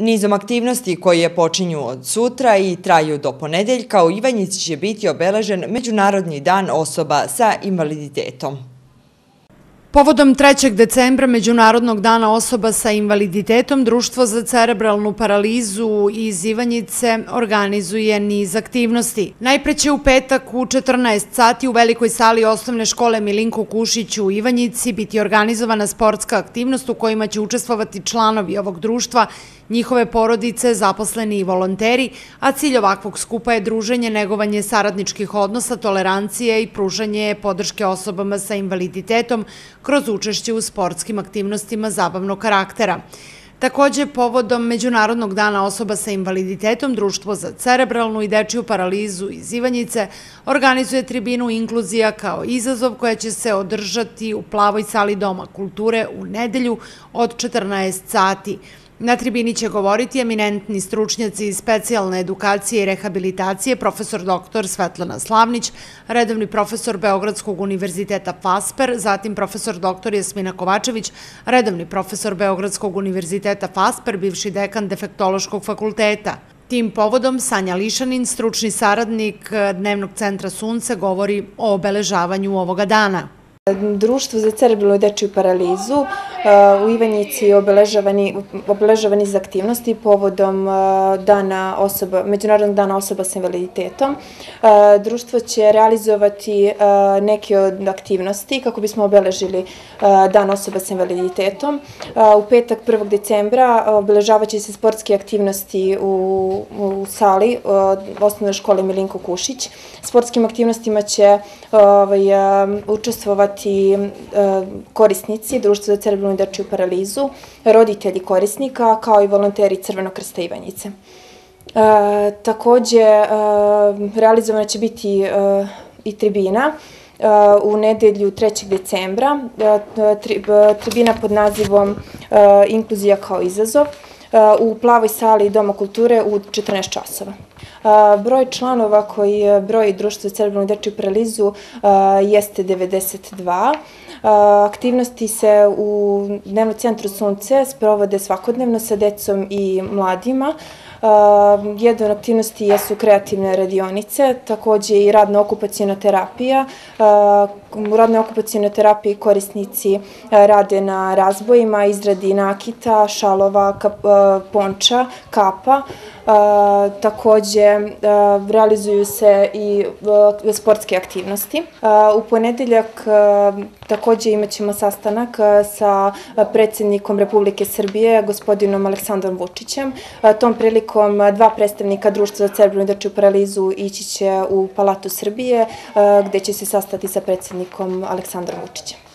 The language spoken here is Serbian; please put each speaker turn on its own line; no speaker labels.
Nizom aktivnosti koje počinju od sutra i traju do ponedeljka u Ivanjici će biti obeležen Međunarodni dan osoba sa invaliditetom.
Povodom 3. decembra Međunarodnog dana osoba sa invaliditetom, Društvo za cerebralnu paralizu iz Ivanjice organizuje niz aktivnosti. Najpre će u petak u 14 sati u velikoj sali osnovne škole Milinko Kušić u Ivanjici biti organizovana sportska aktivnost u kojima će učestvovati članovi ovog društva njihove porodice, zaposleni i volonteri, a cilj ovakvog skupa je druženje, negovanje saradničkih odnosa, tolerancije i pružanje podrške osobama sa invaliditetom kroz učešće u sportskim aktivnostima zabavnog karaktera. Takođe, povodom Međunarodnog dana osoba sa invaliditetom, Društvo za cerebralnu i dečiju paralizu iz Ivanjice organizuje tribinu Inkluzija kao izazov koja će se održati u plavoj sali Doma kulture u nedelju od 14 sati. Na tribini će govoriti eminentni stručnjaci iz specijalne edukacije i rehabilitacije, profesor dr. Svetlana Slavnić, redovni profesor Beogradskog univerziteta FASPER, zatim profesor dr. Jasmina Kovačević, redovni profesor Beogradskog univerziteta FASPER, bivši dekan Defektološkog fakulteta. Tim povodom Sanja Lišanin, stručni saradnik Dnevnog centra Sunce, govori o obeležavanju ovoga dana.
Društvo za cerebralnu dečiju paralizu uh, u Ivanjici obeležavani, obeležavani za aktivnosti povodom uh, dana osoba, Međunarodnog dana osoba sa invaliditetom. Uh, društvo će realizovati neke od aktivnosti kako bismo obeležili dan osoba sa invaliditetom. U petak 1. decembra obeležavaće se sportske aktivnosti u, u sali osnovne škole Milinko Kušić. Sportskim aktivnostima će ovaj, učestvovati korisnici Društva za cerebralnu i dečiju paralizu, roditelji korisnika, kao i volonteri Crvenog krsta Ivanjice. E, takođe, e, realizovana će biti e, i tribina e, u nedelju 3. decembra, e, tri, tribina pod nazivom Inkluzija kao izazov u plavoj sali Doma kulture u 14 časova. Broj članova koji broji društvo cerebralnu dečiju paralizu jeste 92. Aktivnosti se u Dnevnom centru Sunce sprovode svakodnevno sa decom i mladima. Jedna od aktivnosti jesu kreativne radionice, takođe i radno-okupacijona terapija. U radno-okupacijona terapiji korisnici rade na razbojima, izradi nakita, šalova, ponča, kapa. Takođe, realizuju se i sportske aktivnosti. U ponedeljak takođe imat ćemo sastanak sa predsednikom Republike Srbije, gospodinom Aleksandrom Vučićem. Tom prilikom dva predstavnika Društva za cerebralnu dečju paralizu ići će u Palatu Srbije, gde će se sastati sa predsednikom Aleksandrom Vučićem.